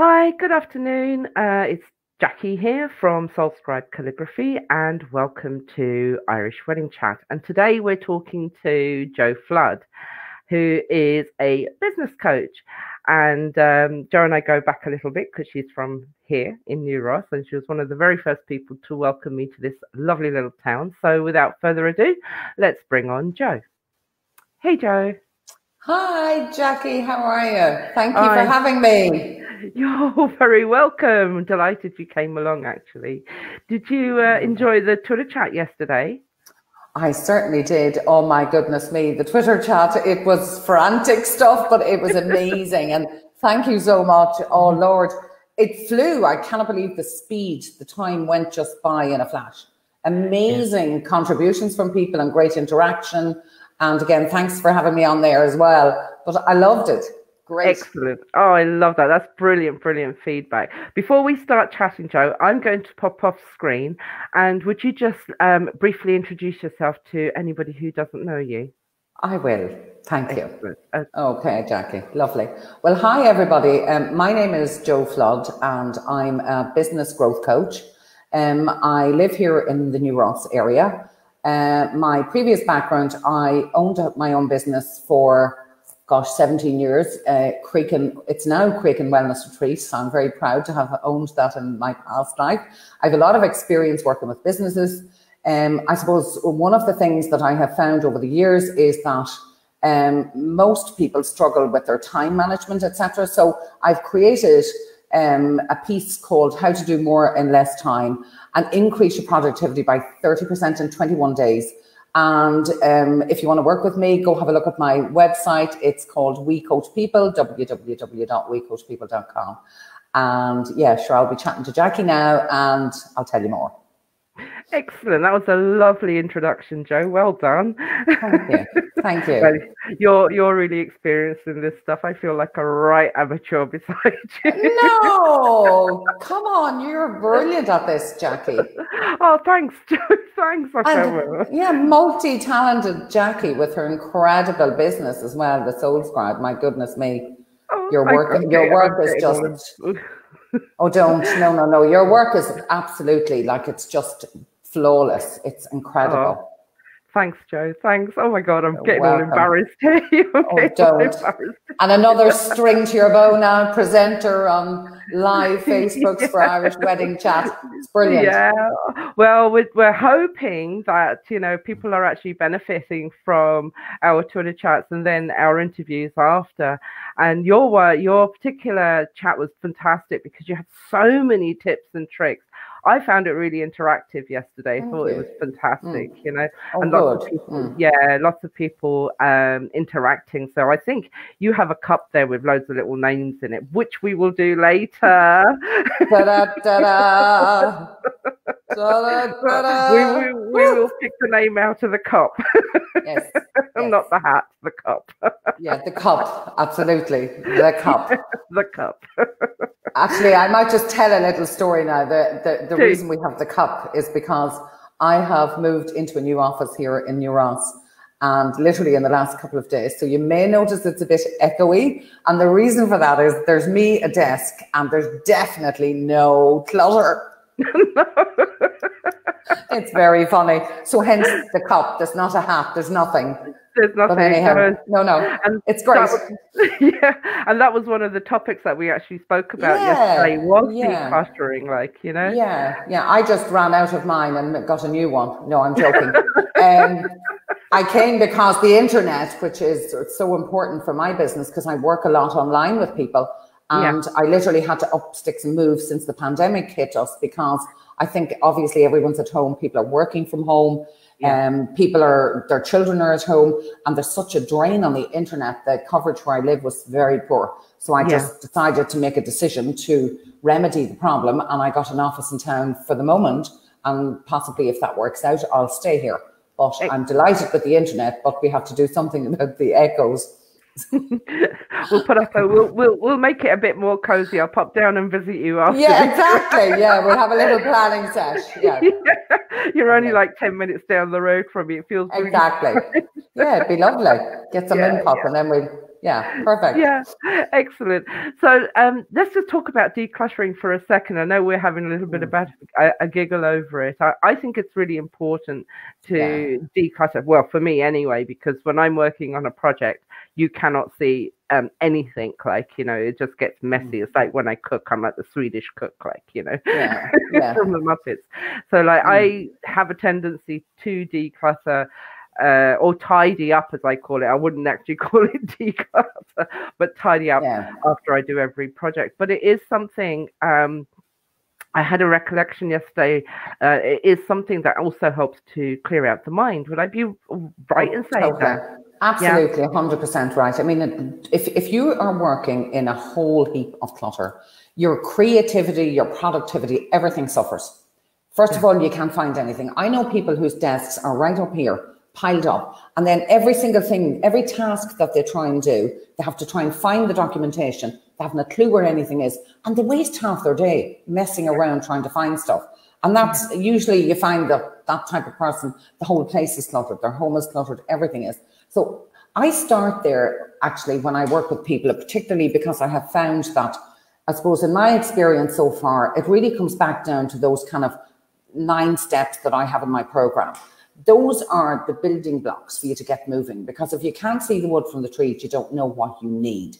Hi, good afternoon. Uh, it's Jackie here from Soulscribe Calligraphy, and welcome to Irish Wedding Chat. And today we're talking to Jo Flood, who is a business coach. And um, Jo and I go back a little bit because she's from here in New Ross, and she was one of the very first people to welcome me to this lovely little town. So, without further ado, let's bring on Jo. Hey, Jo. Hi, Jackie. How are you? Thank you for having me. You're very welcome. Delighted you came along, actually. Did you uh, enjoy the Twitter chat yesterday? I certainly did. Oh my goodness me. The Twitter chat, it was frantic stuff, but it was amazing. and thank you so much. Oh Lord, it flew. I cannot believe the speed. The time went just by in a flash. Amazing yeah. contributions from people and great interaction. And again, thanks for having me on there as well. But I loved it. Great. Excellent. Oh, I love that. That's brilliant, brilliant feedback. Before we start chatting, Jo, I'm going to pop off screen. And would you just um, briefly introduce yourself to anybody who doesn't know you? I will. Thank you. Uh, okay, Jackie. Lovely. Well, hi, everybody. Um, my name is Jo Flood, and I'm a business growth coach. Um, I live here in the New Ross area. Uh, my previous background, I owned my own business for, gosh, 17 years. Uh, it's now Creacon Wellness Retreat. So I'm very proud to have owned that in my past life. I have a lot of experience working with businesses. Um, I suppose one of the things that I have found over the years is that um, most people struggle with their time management, etc. So I've created um, a piece called How to Do More in Less Time and increase your productivity by 30% in 21 days. And um, if you want to work with me, go have a look at my website. It's called We Coach People, www.wecoachpeople.com. And yeah, sure, I'll be chatting to Jackie now and I'll tell you more. Excellent. That was a lovely introduction, Jo. Well done. Thank you. Thank you. well, you're you're really experienced in this stuff. I feel like a right amateur beside you. No, come on, you're brilliant at this, Jackie. Oh, thanks, Jo. Thanks, and, Yeah, multi-talented Jackie with her incredible business as well, the Soulscribe. My goodness me, oh, your work, your work is just. oh, don't no, no, no. Your work is absolutely like it's just flawless. It's incredible. Oh, thanks, Jo. Thanks. Oh my God, I'm You're getting welcome. all embarrassed here. oh, don't. And another string to your bow now, presenter on live Facebooks yeah. for Irish Wedding Chat. It's brilliant. Yeah. Well, we're, we're hoping that, you know, people are actually benefiting from our Twitter chats and then our interviews after. And your, work, your particular chat was fantastic because you had so many tips and tricks I found it really interactive yesterday. Thank thought you. it was fantastic, mm. you know, oh, and lots good. of people, mm. yeah, lots of people um, interacting. So I think you have a cup there with loads of little names in it, which we will do later. da-da, da-da. we, we, we will pick the name out of the cup. yes. Not the hat, the cup. yeah, the cup. Absolutely. The cup. the cup. Actually, I might just tell a little story now. The, the, the reason we have the cup is because I have moved into a new office here in New Ross and literally in the last couple of days. So you may notice it's a bit echoey. And the reason for that is there's me, a desk, and there's definitely no clutter. it's very funny. So hence the cup. There's not a hat. There's nothing. There's nothing. But anyhow, no, no. And it's great. Was, yeah, and that was one of the topics that we actually spoke about yeah, yesterday. Was yeah. like you know? Yeah, yeah. I just ran out of mine and got a new one. No, I'm joking. um, I came because the internet, which is so important for my business, because I work a lot online with people. And yeah. I literally had to up sticks and move since the pandemic hit us because I think obviously everyone's at home, people are working from home, yeah. um, people are their children are at home, and there's such a drain on the internet. The coverage where I live was very poor. So I yeah. just decided to make a decision to remedy the problem and I got an office in town for the moment. And possibly if that works out, I'll stay here. But I'm delighted with the internet, but we have to do something about the echoes we'll put up a we'll, we'll we'll make it a bit more cozy. I'll pop down and visit you after. Yeah, exactly. Yeah, we'll have a little planning sesh. Yeah. yeah. You're only like ten minutes down the road from me. It feels exactly. yeah, it'd be lovely. Get some yeah, input, yeah. and then we Yeah, perfect. Yeah, excellent. So um, let's just talk about decluttering for a second. I know we're having a little bit mm. about a, a, giggle over it. I, I, think it's really important to yeah. declutter. Well, for me anyway, because when I'm working on a project, you cannot see um, anything like you know it just gets messy. Mm. It's like when I cook, I'm like the Swedish cook, like you know, yeah, yeah. from the Muppets. So like mm. I have a tendency to declutter uh, or tidy up, as I call it. I wouldn't actually call it declutter, but tidy up yeah. after I do every project. But it is something. Um, I had a recollection yesterday. Uh, it is something that also helps to clear out the mind. Would I be right in saying that? Absolutely, yeah. 100% right. I mean, if, if you are working in a whole heap of clutter, your creativity, your productivity, everything suffers. First yeah. of all, you can't find anything. I know people whose desks are right up here piled up. And then every single thing, every task that they try and do, they have to try and find the documentation. They haven't a clue where anything is. And they waste half their day messing around trying to find stuff. And that's mm-hmm. usually you find that that type of person, the whole place is cluttered, their home is cluttered, everything is. So I start there actually when I work with people, particularly because I have found that, I suppose, in my experience so far, it really comes back down to those kind of nine steps that I have in my program those are the building blocks for you to get moving because if you can't see the wood from the trees, you don't know what you need.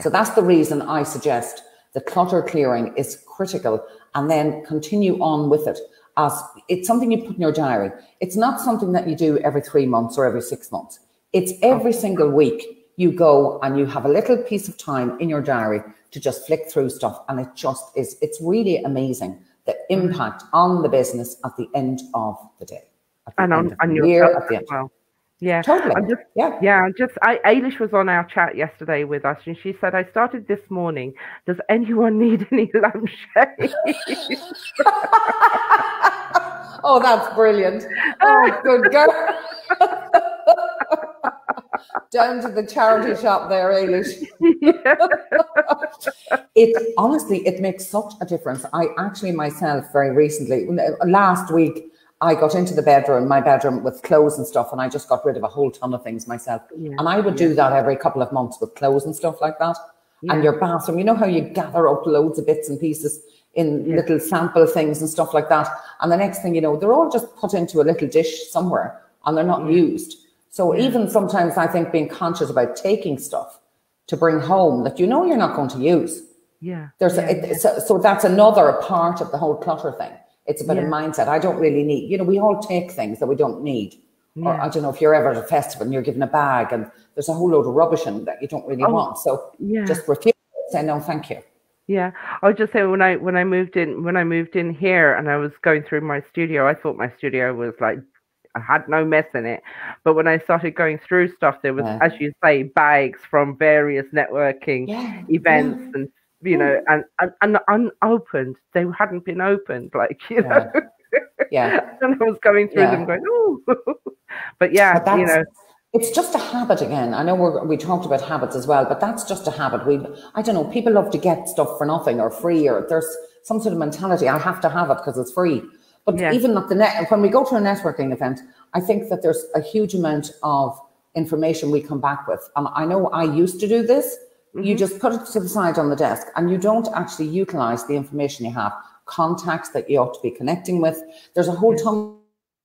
So that's the reason I suggest the clutter clearing is critical and then continue on with it as it's something you put in your diary. It's not something that you do every three months or every six months. It's every single week you go and you have a little piece of time in your diary to just flick through stuff. And it just is, it's really amazing the mm-hmm. impact on the business at the end of the day and on, on yourself as well. Yeah, totally. I'm just, yeah, yeah. I'm just. I, Ailish was on our chat yesterday with us, and she said, "I started this morning. Does anyone need any lampshades?" oh, that's brilliant. Oh, good girl. Down to the charity shop there, Ailish. it honestly, it makes such a difference. I actually myself very recently, uh, last week, I got into the bedroom, my bedroom with clothes and stuff, and I just got rid of a whole ton of things myself. Yeah. And I would do that every couple of months with clothes and stuff like that. Yeah. And your bathroom, you know how you gather up loads of bits and pieces in yeah. little sample things and stuff like that. And the next thing you know, they're all just put into a little dish somewhere and they're not used. So even sometimes I think being conscious about taking stuff to bring home that you know you're not going to use. Yeah. There's a, it, so, so that's another part of the whole clutter thing it's about yeah. a mindset. I don't really need, you know, we all take things that we don't need. Yeah. Or I don't know if you're ever at a festival and you're given a bag and there's a whole load of rubbish in that you don't really oh, want. So yeah. just refuse it, say no, thank you. Yeah, I was just saying when I when I moved in when I moved in here and I was going through my studio, I thought my studio was like I had no mess in it. But when I started going through stuff, there was, yeah. as you say, bags from various networking yeah. events yeah. and you know, and, and, and unopened. They hadn't been opened, like, you know. Yeah. and I was going through them going, oh. but yeah, but you know. It's just a habit again. I know we we talked about habits as well, but that's just a habit. We, I don't know, people love to get stuff for nothing or free, or there's some sort of mentality. I have to have it because it's free. But yeah. even at the net, when we go to a networking event, I think that there's a huge amount of information we come back with. And I know I used to do this, Mm-hmm. You just put it to the side on the desk and you don't actually utilize the information you have, contacts that you ought to be connecting with. There's a whole ton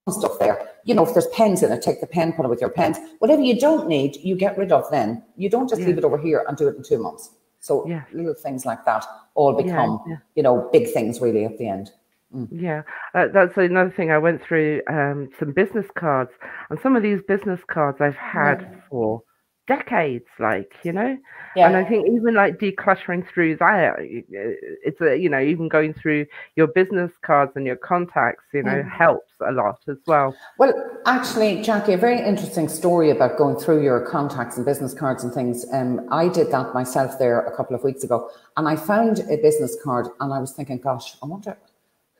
of stuff there. You know, if there's pens in it, take the pen, put it with your pens. Whatever you don't need, you get rid of then. You don't just yeah. leave it over here and do it in two months. So yeah. little things like that all become, yeah, you know, big things really at the end. Mm. Yeah, uh, that's another thing. I went through um, some business cards, and some of these business cards I've had for decades like you know yeah. and i think even like decluttering through that it's a you know even going through your business cards and your contacts you know mm. helps a lot as well well actually jackie a very interesting story about going through your contacts and business cards and things um i did that myself there a couple of weeks ago and i found a business card and i was thinking gosh i wonder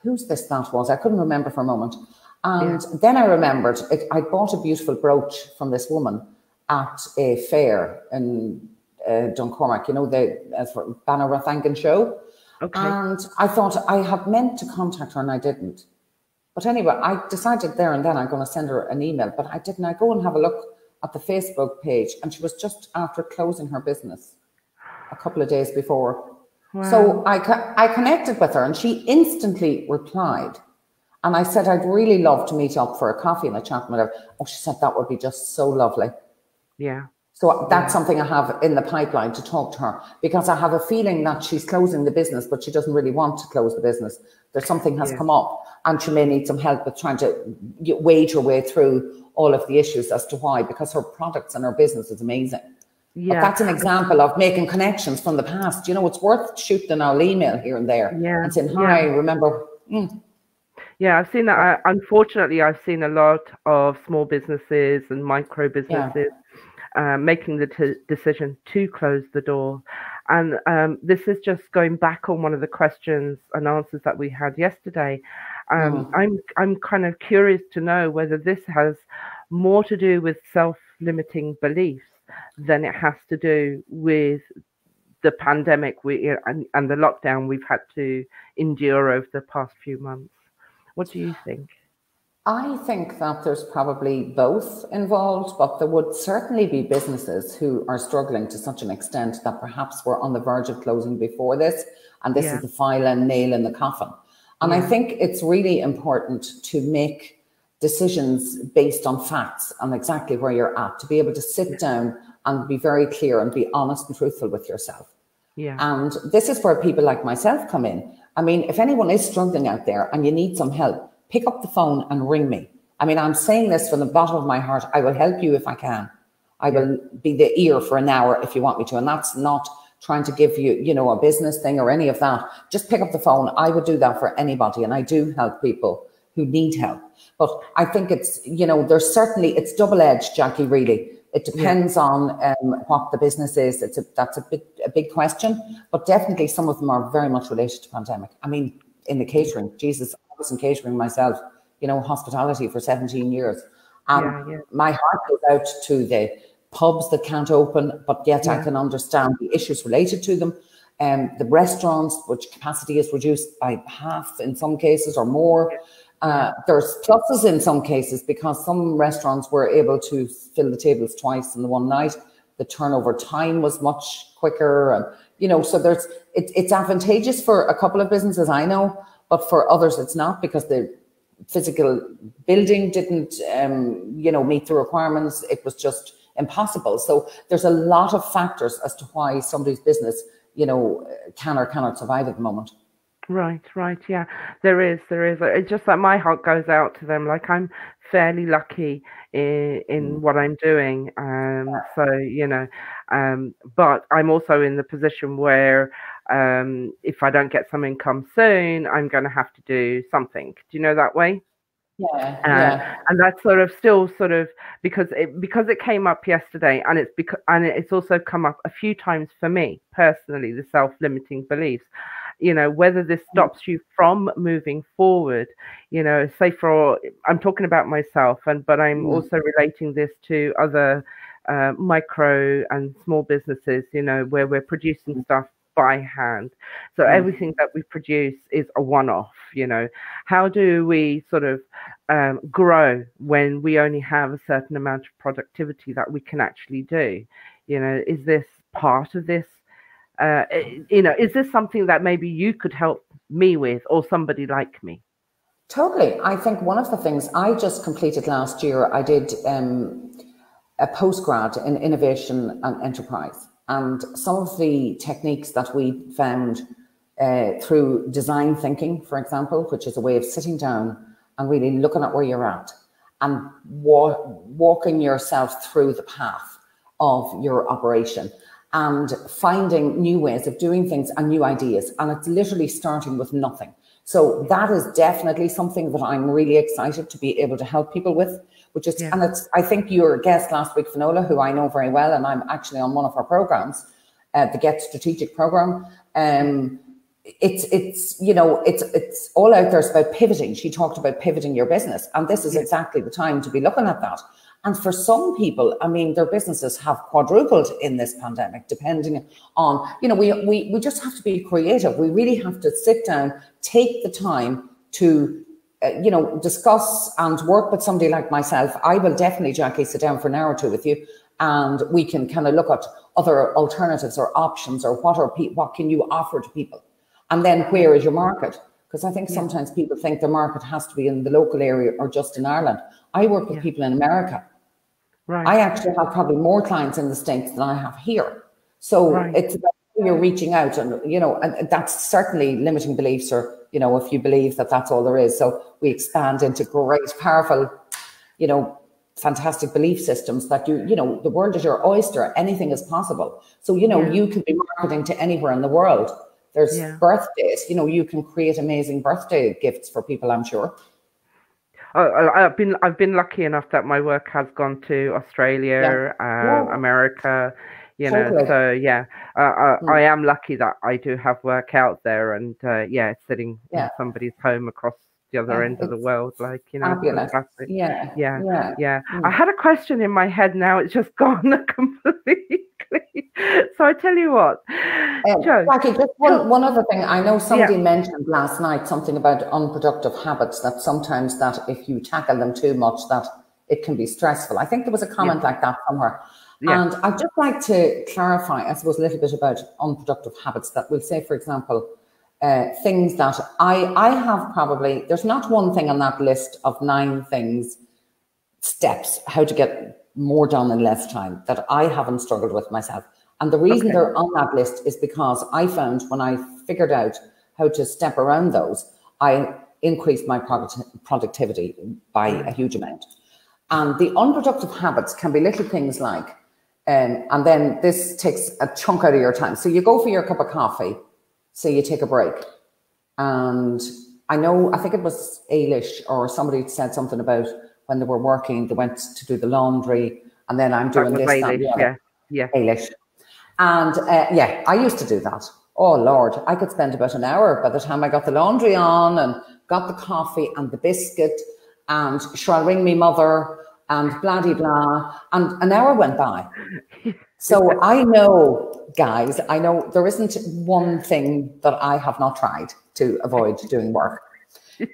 whose this that was i couldn't remember for a moment and yeah. then i remembered it, i bought a beautiful brooch from this woman at a fair in uh, Duncormick, you know, the uh, Bannow Rathangan show. Okay. And I thought I had meant to contact her and I didn't. But anyway, I decided there and then I'm going to send her an email, but I didn't. I go and have a look at the Facebook page, and she was just after closing her business a couple of days before. Wow. So I, I connected with her, and she instantly replied. And I said, I'd really love to meet up for a coffee and a chat with her. Oh, she said that would be just so lovely. Yeah. So that's yeah. something I have in the pipeline to talk to her because I have a feeling that she's closing the business, but she doesn't really want to close the business. There's something has yeah. come up and she may need some help with trying to wade her way through all of the issues as to why, because her products and her business is amazing. Yeah. But that's an example of making connections from the past. You know, it's worth shooting an old email here and there yeah. and saying, hi, yeah. remember. Mm. Yeah, I've seen that. I, unfortunately, I've seen a lot of small businesses and micro businesses yeah. uh, making the t- decision to close the door. And um, this is just going back on one of the questions and answers that we had yesterday. Um, mm. I'm I'm kind of curious to know whether this has more to do with self-limiting beliefs than it has to do with the pandemic we and, and the lockdown we've had to endure over the past few months. What do you think? I think that there's probably both involved, but there would certainly be businesses who are struggling to such an extent that perhaps were on the verge of closing before this, and this yeah. is the file and nail in the coffin. And yeah. I think it's really important to make decisions based on facts and exactly where you're at, to be able to sit down and be very clear and be honest and truthful with yourself. Yeah. And this is where people like myself come in. I mean, if anyone is struggling out there and you need some help, pick up the phone and ring me. I mean, I'm saying this from the bottom of my heart. I will help you if I can. I will be the ear for an hour if you want me to. And that's not trying to give you, you know, a business thing or any of that. Just pick up the phone. I would do that for anybody. And I do help people who need help. But I think it's, you know, there's certainly, it's double edged, Jackie, really. It depends yeah. on um, what the business is. It's a, that's a big, a big question, but definitely some of them are very much related to pandemic. I mean, in the catering, Jesus, I was in catering myself, you know, hospitality for 17 years. And yeah, yeah. my heart goes out to the pubs that can't open, but yet. I can understand the issues related to them. Um, the restaurants, which capacity is reduced by half in some cases or more. Uh, there's pluses in some cases because some restaurants were able to fill the tables twice in the one night. The turnover time was much quicker, and you know, so there's it, it's advantageous for a couple of businesses I know. But for others, it's not because the physical building didn't, um, you know, meet the requirements. It was just impossible. So there's a lot of factors as to why somebody's business, you know, can or cannot survive at the moment. Right, right, yeah, there is, there is. It's just that my heart goes out to them. Like I'm fairly lucky in, in mm. what I'm doing, um, so you know, um, but I'm also in the position where um, if I don't get some income soon, I'm going to have to do something. Do you know that way? Yeah, uh, yeah. And that's sort of still sort of because it because it came up yesterday, and it's because and it's also come up a few times for me personally. The self-limiting beliefs, you know, whether this mm. stops you from moving forward. You know, say for I'm talking about myself, and but I'm mm. also relating this to other uh, micro and small businesses. You know, where we're producing mm. stuff by hand. So everything that we produce is a one off, you know. How do we sort of um, grow when we only have a certain amount of productivity that we can actually do? You know, is this part of this? Uh, eh, you know, is this something that maybe you could help me with or somebody like me? Totally. I think one of the things I just completed last year, I did um, a postgrad in innovation and enterprise. And some of the techniques that we found uh, through design thinking, for example, which is a way of sitting down and really looking at where you're at and wa- walking yourself through the path of your operation and finding new ways of doing things and new ideas. And it's literally starting with nothing. So that is definitely something that I'm really excited to be able to help people with which is, yeah. and it's, I think your guest last week, Finola, who I know very well, and I'm actually on one of her programs, uh, the Get Strategic program. Um, it's, it's, you know, it's, it's all out there. It's about pivoting. She talked about pivoting your business. And this is yeah. exactly the time to be looking at that. And for some people, I mean, their businesses have quadrupled in this pandemic, depending on, you know, we, we, we just have to be creative. We really have to sit down, take the time to uh, you know, discuss and work with somebody like myself, I will definitely, Jackie, sit down for an hour or two with you, and we can kind of look at other alternatives or options, or what are pe- what can you offer to people, and then where is your market? Because I think sometimes people think the market has to be in the local area or just in Ireland. I work with yeah. people in America. Right. I actually have probably more clients in the States than I have here. So right. it's about you're reaching out and, you know, and that's certainly limiting beliefs or, you know, if you believe that that's all there is. So we expand into great, powerful, you know, fantastic belief systems that you, you know, the world is your oyster. Anything is possible. So, you know, yeah. you can be marketing to anywhere in the world. There's yeah. birthdays, you know, you can create amazing birthday gifts for people, I'm sure. I've been I've been lucky enough that my work has gone to Australia, yeah. um, America, you know. Totally. So yeah, uh, I, mm. I, am lucky that I do have work out there, and uh, yeah, sitting yeah. in somebody's home across the other end of the world, like you know. Yeah. Yeah. Yeah. Yeah. Mm. I had a question in my head. Now it's just gone completely. so I tell you what, um, Jo. Jackie, just one, one other thing. I know somebody yeah. mentioned last night something about unproductive habits. That sometimes that if you tackle them too much, that it can be stressful. I think there was a comment yeah. like that somewhere. Yeah. And I'd just like to clarify, I suppose, a little bit about unproductive habits that we'll say, for example, uh, things that I, I have probably, there's not one thing on that list of nine things, steps, how to get more done in less time that I haven't struggled with myself. And the reason okay. they're on that list is because I found when I figured out how to step around those, I increased my product, productivity by a huge amount. And the unproductive habits can be little things like um, and then this takes a chunk out of your time. So you go for your cup of coffee, so you take a break. And I know, I think it was Ailish or somebody said something about when they were working, they went to do the laundry, and then I'm doing this. Ailish, yeah, yeah. Ailish. And uh, yeah, I used to do that. Oh Lord, I could spend about an hour by the time I got the laundry on and got the coffee and the biscuit and shall ring me mother and blah blah blah. And an hour went by. So I know, guys, I know there isn't one thing that I have not tried to avoid doing work.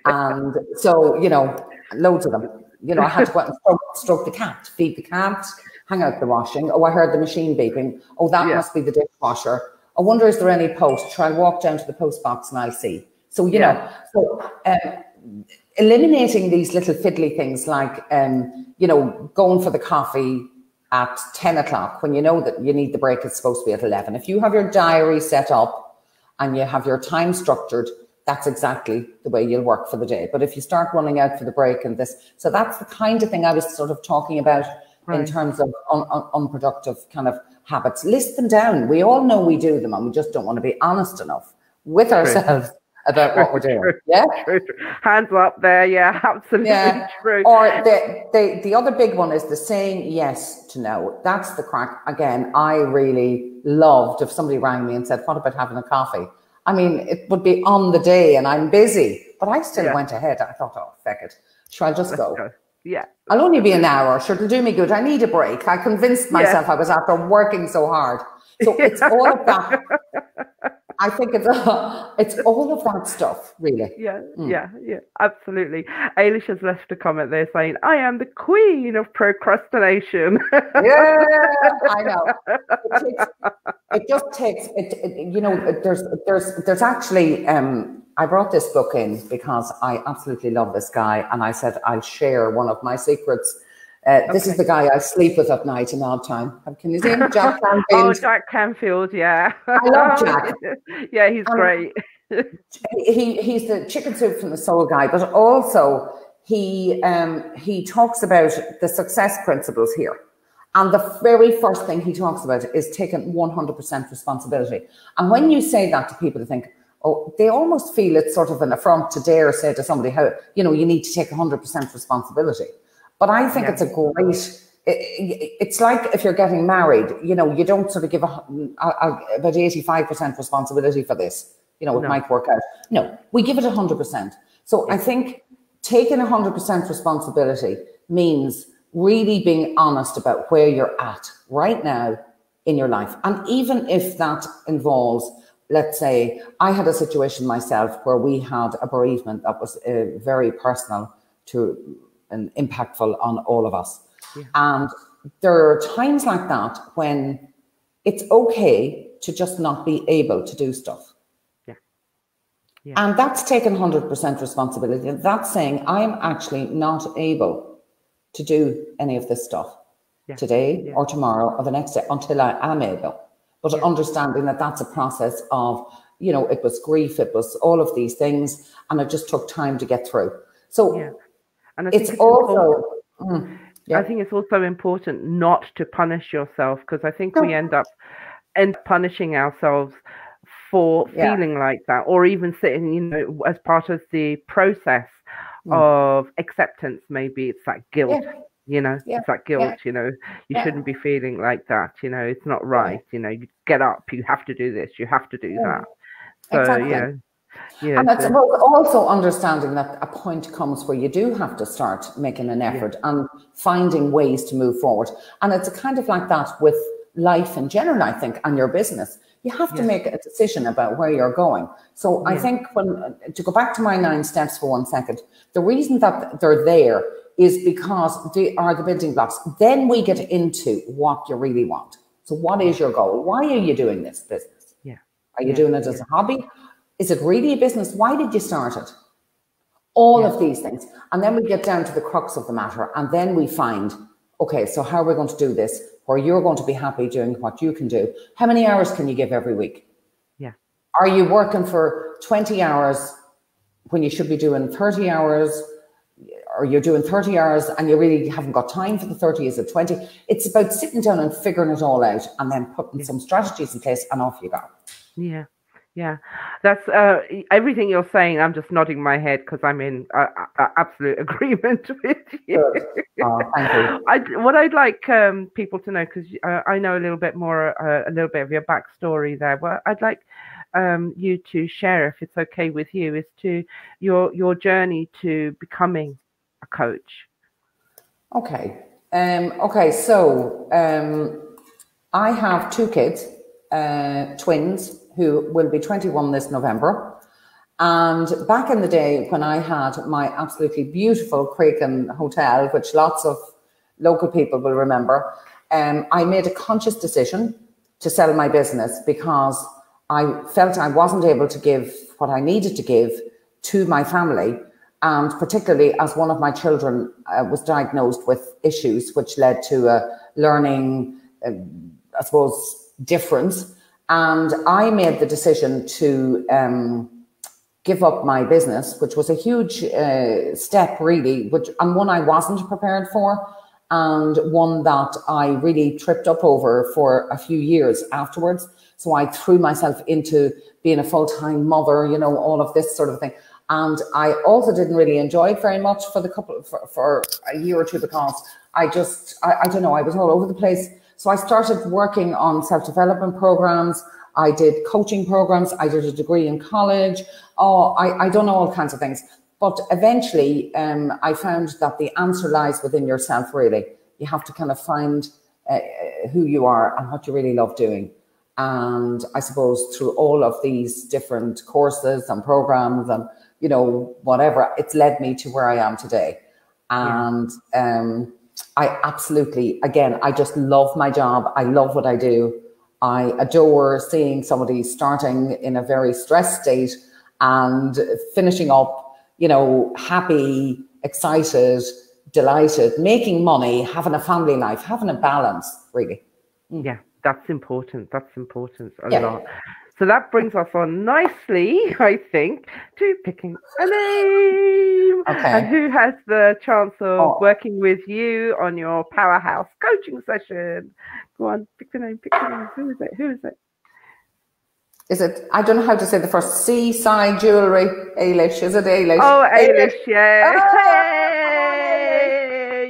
And so, you know, loads of them. You know, I had to go out and stroke, stroke the cat, feed the cat, hang out the washing. Oh, I heard the machine beeping. Oh, that yeah. must be the dishwasher. I wonder, is there any post? Try walk down to the post box and I'll see. So, you yeah. know, so um, eliminating these little fiddly things like, um, you know, going for the coffee at 10 o'clock when you know that you need the break, it's supposed to be at 11. If you have your diary set up and you have your time structured, that's exactly the way you'll work for the day. But if you start running out for the break and this, so that's the kind of thing I was sort of talking about right. in terms of un, un, unproductive kind of habits. List them down. We all know we do them and we just don't want to be honest enough with ourselves about what we're doing. Yeah. Hands up there. Yeah, absolutely yeah. true. Or the, the, the other big one is the saying yes to no. That's the crack. Again, I really loved if somebody rang me and said, What about having a coffee? I mean, it would be on the day and I'm busy, but I still yeah. went ahead. I thought, oh, feck it. Sure, I'll just go. go. Yeah. I'll only be an hour. Sure, it'll do me good. I need a break. I convinced myself yeah. I was after working so hard. So it's all about I think it's uh, it's all of that stuff, really. Yeah, mm. yeah, yeah, absolutely. Ailish has left a comment there saying, "I am the queen of procrastination." yeah, I know. It, takes, it just takes it, it, You know, there's there's there's actually. Um, I brought this book in because I absolutely love this guy, and I said I'll share one of my secrets uh, okay. This is the guy I sleep with at night in odd time. Can you see him? Jack Canfield. oh, Jack Canfield, yeah. I love Jack. yeah, he's um, great. he he's the chicken soup from the soul guy, but also he um, he talks about the success principles here. And the very first thing he talks about is taking 100% responsibility. And when you say that to people, they think, oh, they almost feel it's sort of an affront to dare say to somebody how, you know, you need to take 100% responsibility. But I think yeah. it's a great. it's like if you're getting married, you know, you don't sort of give a, a, a about 85% responsibility for this. You know, it no. might work out. No, we give it 100%. So yeah. I think taking 100% responsibility means really being honest about where you're at right now in your life. And even if that involves let's say I had a situation myself where we had a bereavement that was uh, very personal to and impactful on all of us. Yeah. And there are times like that when it's okay to just not be able to do stuff. Yeah. yeah. And that's taking 100% responsibility. That's saying I'm actually not able to do any of this stuff yeah. today or tomorrow or the next day until I am able. But understanding that that's a process of, you know, it was grief, it was all of these things, and it just took time to get through. So yeah. and it's, it's also. Mm, yeah. I think it's also important not to punish yourself because I think no. we end up end punishing ourselves for yeah. feeling like that, or even sitting, you know, as part of the process mm. of acceptance. Maybe it's that guilt. Yeah you know yeah. it's that guilt yeah. you know you yeah. shouldn't be feeling like that you know it's not right you know you get up you have to do this you have to do that so exactly. yeah yeah, and that's so. also understanding that a point comes where you do have to start making an effort and finding ways to move forward. And it's a kind of like that with life in general, I think, and your business. You have to make a decision about where you're going. So I think when to go back to my nine steps for one second, the reason that they're there is because they are the building blocks. Then we get into what you really want. So, what is your goal? Why are you doing this business? Yeah. Are you yeah. doing it as a hobby? Is it really a business? Why did you start it? All yeah. of these things. And then we get down to the crux of the matter. And then we find, okay, so how are we going to do this? Where you're going to be happy doing what you can do. How many hours can you give every week? Yeah. Are you working for 20 hours when you should be doing 30 hours? Or you're doing 30 hours and you really haven't got time for the 30 is it 20 it's about sitting down and figuring it all out and then putting some strategies in place and off you go. Yeah yeah. That's uh, everything you're saying i'm just nodding my head because i'm in uh, uh, absolute agreement with you, oh, thank you. I, what i'd like um, people to know because uh, i know a little bit more uh, a little bit of your backstory there but i'd like um, you to share if it's okay with you is to your your journey to becoming coach? Okay. Um, okay. So um, I have two kids, uh, twins, who will be 21 this November. And back in the day when I had my absolutely beautiful Creacon Hotel, which lots of local people will remember, um, I made a conscious decision to sell my business because I felt I wasn't able to give what I needed to give to my family and particularly as one of my children uh, was diagnosed with issues which led to a learning, uh, I suppose, difference. And I made the decision to um, give up my business, which was a huge uh, step, really, which and one I wasn't prepared for, and one that I really tripped up over for a few years afterwards. So I threw myself into being a full time mother, you know, all of this sort of thing. And I also didn't really enjoy it very much for the couple for, for a year or two because I just I, I don't know I was all over the place. So I started working on self development programs. I did coaching programs. I did a degree in college. Oh, I, I don't know all kinds of things. But eventually, um, I found that the answer lies within yourself. Really, you have to kind of find uh, who you are and what you really love doing. And I suppose through all of these different courses and programs and you know, whatever, it's led me to where I am today. And um, I absolutely, again, I just love my job. I love what I do. I adore seeing somebody starting in a very stressed state and finishing up, you know, happy, excited, delighted, making money, having a family life, having a balance, really. Yeah, that's important. That's important a yeah. lot. So that brings us on nicely, I think, to picking a name. Okay. And who has the chance of oh. working with you on your powerhouse coaching session? Go on, pick the name, pick the name. Who is it? Who is it? Is it? I don't know how to say the first. Seaside Jewelry, Ailish. Is it Ailish? Oh, Ailish, yeah. Oh,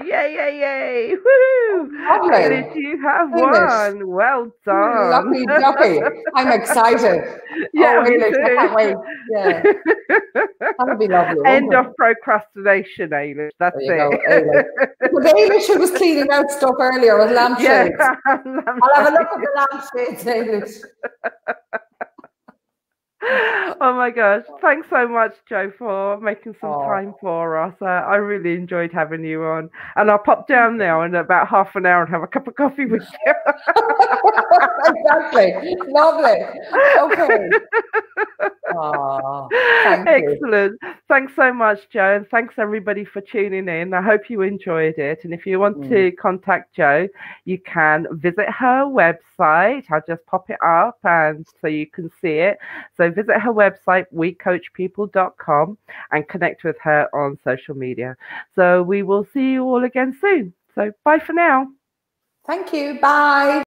Yay, yay, yay. Woo! Lovely. You have one? Well done. Lucky ducky. I'm excited. Oh, yeah, oh, really? I can't wait. Yeah. That'll be lovely. End of procrastination, Ailish. That's it. Go, Ailish. who was cleaning out stuff earlier with lampshades. Yeah, I'll have a look at the lampshades, Ailish. oh my gosh. Thanks so much, Jo, for making some oh. time for us. Uh, I really enjoyed having you on. And I'll pop down now in about half an hour and have a cup of coffee with you. exactly. Lovely. Okay. Oh, thank Excellent. You. Thanks so much, Jo. And thanks everybody for tuning in. I hope you enjoyed it. And if you want mm. to contact Jo, you can visit her website. I'll just pop it up and so you can see it. So visit her website, wecoachpeople.com, and connect with her on social media. So we will see you all again soon. So bye for now. Thank you. Bye.